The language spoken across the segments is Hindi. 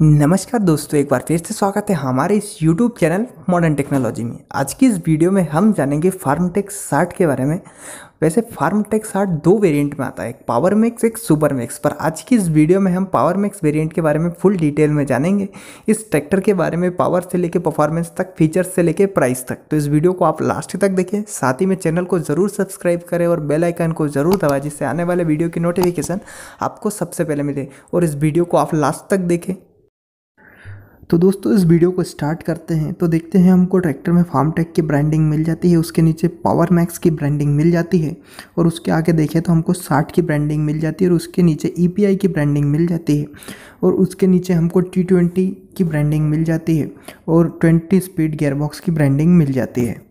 नमस्कार दोस्तों, एक बार फिर से स्वागत है हमारे इस YouTube चैनल मॉडर्न टेक्नोलॉजी में। आज की इस वीडियो में हम जानेंगे फार्मटेक साठ के बारे में। वैसे फार्मटेक साठ दो वेरिएंट में आता है, एक पावर मैक्स एक सुपर मैक्स पर आज की इस वीडियो में हम पावर मैक्स वेरिएंट के बारे में फुल डिटेल में जानेंगे। इस ट्रैक्टर के बारे में पावर से लेके परफॉर्मेंस तक फीचर्स से लेकर प्राइस तक। तो इस वीडियो को आप लास्ट तक देखें साथ ही में चैनल को ज़रूर सब्सक्राइब करें और बेल आइकन को ज़रूर दबाएँ, जिससे आने वाले वीडियो की नोटिफिकेशन आपको सबसे पहले मिले। और इस वीडियो को आप लास्ट तक देखें। तो दोस्तों, इस वीडियो को स्टार्ट करते हैं। तो देखते हैं, हमको ट्रैक्टर में फार्म टेक की ब्रांडिंग मिल जाती है, उसके नीचे पावर मैक्स की ब्रांडिंग मिल जाती है, और उसके आगे देखें तो हमको साठ की ब्रांडिंग मिल जाती है, और उसके नीचे ई e की ब्रांडिंग मिल जाती है, और उसके नीचे हमको टी की ब्रांडिंग मिल जाती है, और ट्वेंटी स्पीड गेयरबॉक्स की ब्रांडिंग मिल जाती है।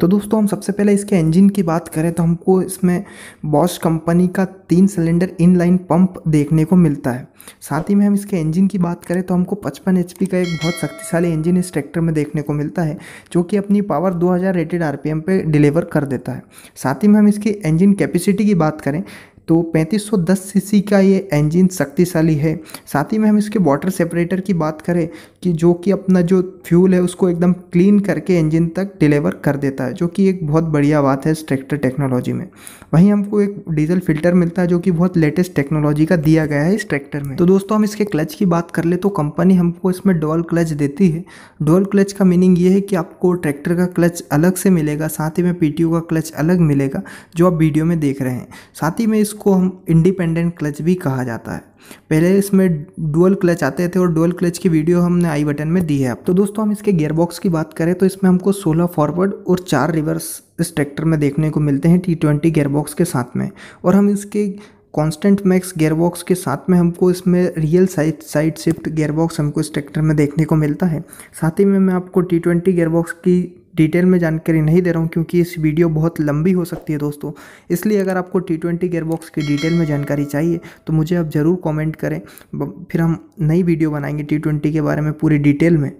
तो दोस्तों, हम सबसे पहले इसके इंजन की बात करें तो हमको इसमें बॉश कंपनी का तीन सिलेंडर इनलाइन पंप देखने को मिलता है। साथ ही में हम इसके इंजन की बात करें तो हमको 55 एचपी का एक बहुत शक्तिशाली इंजन इस ट्रैक्टर में देखने को मिलता है, जो कि अपनी पावर 2000 रेटेड आरपीएम पे डिलीवर कर देता है। साथ ही में हम इसकी इंजन कैपेसिटी की बात करें तो 3510 सीसी का ये इंजन शक्तिशाली है। साथ ही में हम इसके वाटर सेपरेटर की बात करें कि जो कि अपना जो फ्यूल है, उसको एकदम क्लीन करके इंजन तक डिलीवर कर देता है, जो कि एक बहुत बढ़िया बात है इस ट्रैक्टर टेक्नोलॉजी में। वहीं हमको एक डीजल फ़िल्टर मिलता है, जो कि बहुत लेटेस्ट टेक्नोलॉजी का दिया गया है इस ट्रैक्टर में। तो दोस्तों, हम इसके क्लच की बात कर ले तो कंपनी हमको इसमें डोल क्लच देती है। डोल क्लच का मीनिंग ये है कि आपको ट्रैक्टर का क्लच अलग से मिलेगा, साथ ही में पी का क्लच अलग मिलेगा, जो आप वीडियो में देख रहे हैं। साथ ही में इसको हम इंडिपेंडेंट क्लच भी कहा जाता है। पहले इसमें डुअल क्लच आते थे और डुअल क्लच की वीडियो हमने आई बटन में दी है अब। तो दोस्तों, हम इसके गियरबॉक्स की बात करें तो इसमें हमको 16 फॉरवर्ड और चार रिवर्स इस ट्रैक्टर में देखने को मिलते हैं टी ट्वेंटी गियरबॉक्स के साथ में। और हम इसके कांस्टेंट मैक्स गेयरबॉक्स के साथ में हमको इसमें real side side shift gearbox हमको इस ट्रैक्टर में देखने को मिलता है। साथ ही में मैं आपको टी ट्वेंटी गेयरबॉक्स की डिटेल में जानकारी नहीं दे रहा हूँ क्योंकि इस वीडियो बहुत लंबी हो सकती है दोस्तों। इसलिए अगर आपको टी ट्वेंटी गेयरबॉक्स की डिटेल में जानकारी चाहिए तो मुझे आप ज़रूर कॉमेंट करें। फिर हम नई वीडियो बनाएँगे टी ट्वेंटी के बारे में पूरी डिटेल में।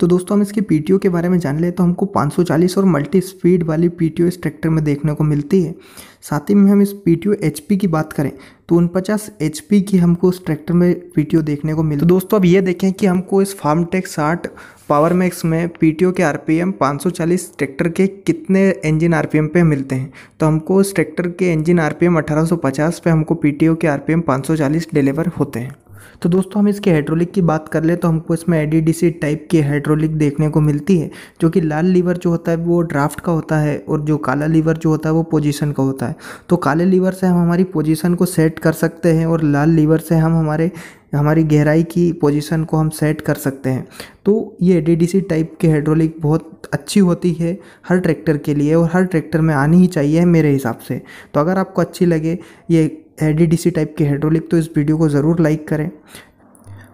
तो दोस्तों, हम इसके पीटीओ के बारे में जान ले तो हमको 540 और मल्टी स्पीड वाली पीटीओ इस ट्रैक्टर में देखने को मिलती है। साथ ही में हम इस पी टी की बात करें तो उनपचास एच की हमको उस ट्रैक्टर में पीटीओ देखने को मिलती तो दोस्तों, अब ये देखें कि हमको इस फार्म टेक साठ पावर मैक्स में पीटीओ के आर पी एम ट्रैक्टर के कितने इंजन आर पी मिलते हैं? तो हमको इस ट्रैक्टर के इंजन आर पी एम हमको पी टी ओ के आर पी डिलीवर होते हैं। तो दोस्तों, हम इसके हाइड्रोलिक की बात कर ले तो हमको इसमें एडीडीसी टाइप की हाइड्रोलिक देखने को मिलती है, जो कि लाल लीवर जो होता है, वो ड्राफ्ट का होता है और जो काला लीवर जो होता है, वो पोजीशन का होता है। तो काले लीवर से हम हमारी पोजीशन को सेट कर सकते हैं और लाल लीवर से हम हमारे, हमारी गहराई की पोजीशन को हम सेट कर सकते हैं। तो ये डी टाइप की हाइड्रोलिक बहुत अच्छी होती है हर ट्रैक्टर के लिए और हर ट्रैक्टर में आनी ही चाहिए मेरे हिसाब से। तो अगर आपको अच्छी लगे ये डी टाइप की हाइड्रोलिक तो इस वीडियो को ज़रूर लाइक करें।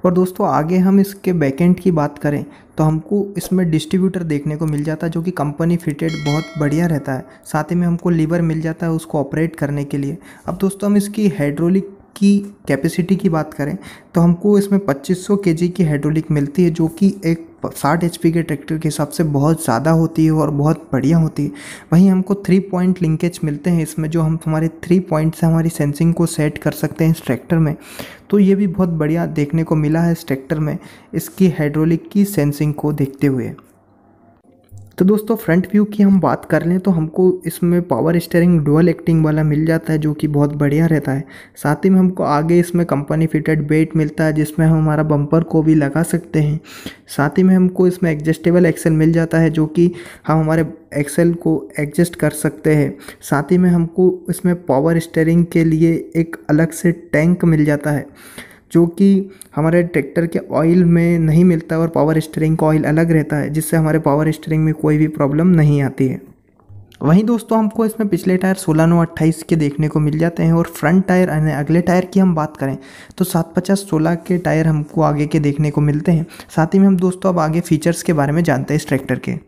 और दोस्तों, आगे हम इसके बैकेंड की बात करें तो हमको इसमें डिस्ट्रीब्यूटर देखने को मिल जाता है, जो कि कंपनी फिटेड बहुत बढ़िया रहता है। साथ ही में हमको लीवर मिल जाता है उसको ऑपरेट करने के लिए। अब दोस्तों, हम इसकी हाइड्रोलिक की कैपेसिटी की बात करें तो हमको इसमें 2500 केजी की हाइड्रोलिक मिलती है, जो कि एक साठ एच के ट्रैक्टर के हिसाब से बहुत ज़्यादा होती है और बहुत बढ़िया होती है। वहीं हमको थ्री पॉइंट लिंकेज मिलते हैं इसमें, जो हम हमारे थ्री पॉइंट से हमारी सेंसिंग को सेट कर सकते हैं इस ट्रैक्टर में। तो ये भी बहुत बढ़िया देखने को मिला है इस ट्रैक्टर में, इसकी हाइड्रोलिक की सेंसिंग को देखते हुए। तो दोस्तों फ्रंट व्यू की हम बात कर लें तो हमको इसमें पावर स्टेयरिंग डुअल एक्टिंग वाला मिल जाता है, जो कि बहुत बढ़िया रहता है। साथ ही में हमको आगे इसमें कंपनी फिटेड बेट मिलता है, जिसमें हम हमारा बम्पर को भी लगा सकते हैं। साथ ही में हमको इसमें एडजस्टेबल एक्सेल मिल जाता है, जो कि हम हमारे एक्सेल को एडजस्ट कर सकते हैं। साथ ही में हमको इसमें पावर स्टेयरिंग के लिए एक अलग से टैंक मिल जाता है। जो कि हमारे ट्रैक्टर के ऑयल में नहीं मिलता और पावर स्टेयरिंग का ऑयल अलग रहता है, जिससे हमारे पावर स्टेयरिंग में कोई भी प्रॉब्लम नहीं आती है। वहीं दोस्तों, हमको इसमें पिछले टायर सोलह नौ अट्ठाईस के देखने को मिल जाते हैं और फ्रंट टायर यानी अगले टायर की हम बात करें तो सात पचास सोलह के टायर हमको आगे के देखने को मिलते हैं। साथ ही में हम दोस्तों, अब आगे फीचर्स के बारे में जानते हैं इस ट्रैक्टर के।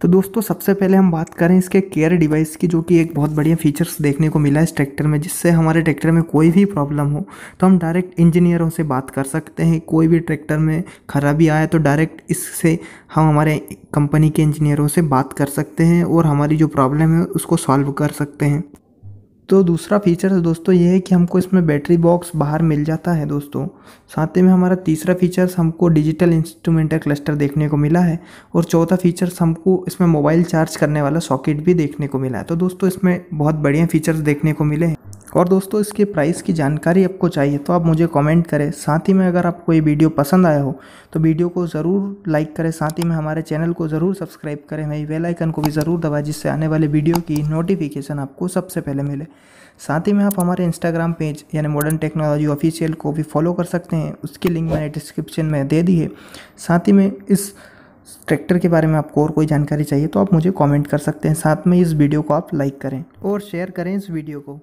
तो दोस्तों, सबसे पहले हम बात करें इसके केयर डिवाइस की, जो कि एक बहुत बढ़िया फीचर्स देखने को मिला है इस ट्रैक्टर में, जिससे हमारे ट्रैक्टर में कोई भी प्रॉब्लम हो तो हम डायरेक्ट इंजीनियरों से बात कर सकते हैं। कोई भी ट्रैक्टर में खराबी आए तो डायरेक्ट इससे हम हमारे कंपनी के इंजीनियरों से बात कर सकते हैं और हमारी जो प्रॉब्लम है, उसको सॉल्व कर सकते हैं। तो दूसरा फीचर दोस्तों ये है कि हमको इसमें बैटरी बॉक्स बाहर मिल जाता है दोस्तों। साथ ही में हमारा तीसरा फीचर्स हमको डिजिटल इंस्ट्रूमेंटल क्लस्टर देखने को मिला है और चौथा फीचर्स हमको इसमें मोबाइल चार्ज करने वाला सॉकेट भी देखने को मिला है। तो दोस्तों इसमें बहुत बढ़िया फीचर्स देखने को मिले हैं। और दोस्तों, इसके प्राइस की जानकारी आपको चाहिए तो आप मुझे कमेंट करें। साथ ही में अगर आपको ये वीडियो पसंद आया हो तो वीडियो को ज़रूर लाइक करें। साथ ही में हमारे चैनल को ज़रूर सब्सक्राइब करें। बेल आइकन को भी ज़रूर दबाएँ, जिससे आने वाले वीडियो की नोटिफिकेशन आपको सबसे पहले मिले। साथ ही में आप हमारे इंस्टाग्राम पेज यानी मॉडर्न टेक्नोलॉजी ऑफिशियल को भी फॉलो कर सकते हैं। उसकी लिंक मैंने डिस्क्रिप्शन में दे दी है। साथ ही में इस ट्रैक्टर के बारे में आपको और कोई जानकारी चाहिए तो आप मुझे कमेंट कर सकते हैं। साथ में इस वीडियो को आप लाइक करें और शेयर करें इस वीडियो को।